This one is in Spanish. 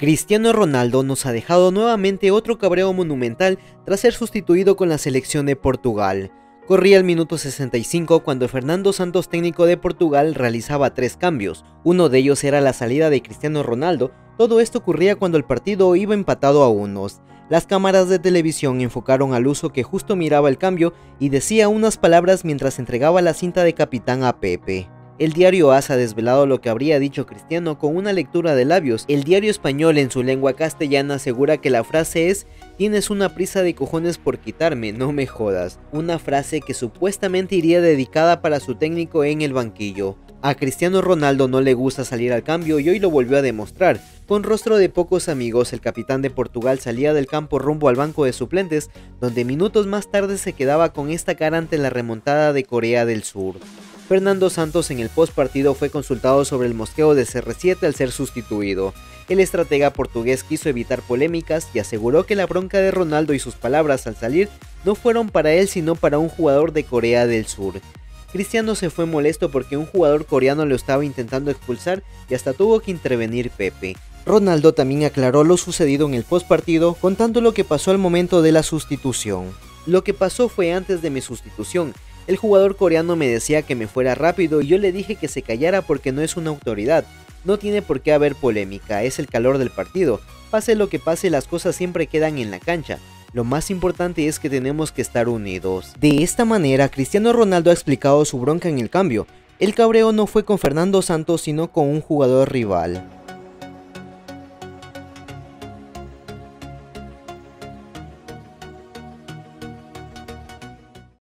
Cristiano Ronaldo nos ha dejado nuevamente otro cabreo monumental tras ser sustituido con la selección de Portugal. Corría el minuto 65 cuando Fernando Santos, técnico de Portugal, realizaba tres cambios. Uno de ellos era la salida de Cristiano Ronaldo. Todo esto ocurría cuando el partido iba empatado a unos. Las cámaras de televisión enfocaron al uso que justo miraba el cambio y decía unas palabras mientras entregaba la cinta de capitán a Pepe. El diario AS ha desvelado lo que habría dicho Cristiano con una lectura de labios. El diario español en su lengua castellana asegura que la frase es Tienes una prisa de cojones por quitarme, no me jodas. Una frase que supuestamente iría dedicada para su técnico en el banquillo. A Cristiano Ronaldo no le gusta salir al cambio y hoy lo volvió a demostrar. Con rostro de pocos amigos, el capitán de Portugal salía del campo rumbo al banco de suplentes, donde minutos más tarde se quedaba con esta cara ante la remontada de Corea del Sur. Fernando Santos en el post partido fue consultado sobre el mosqueo de CR7 al ser sustituido. El estratega portugués quiso evitar polémicas y aseguró que la bronca de Ronaldo y sus palabras al salir no fueron para él sino para un jugador de Corea del Sur. Cristiano se fue molesto porque un jugador coreano lo estaba intentando expulsar y hasta tuvo que intervenir Pepe. Ronaldo también aclaró lo sucedido en el post partido contando lo que pasó al momento de la sustitución. Lo que pasó fue antes de mi sustitución, el jugador coreano me decía que me fuera rápido y yo le dije que se callara porque no es una autoridad. No tiene por qué haber polémica, es el calor del partido. Pase lo que pase, las cosas siempre quedan en la cancha. Lo más importante es que tenemos que estar unidos. De esta manera, Cristiano Ronaldo ha explicado su bronca en el cambio. El cabreo no fue con Fernando Santos, sino con un jugador rival.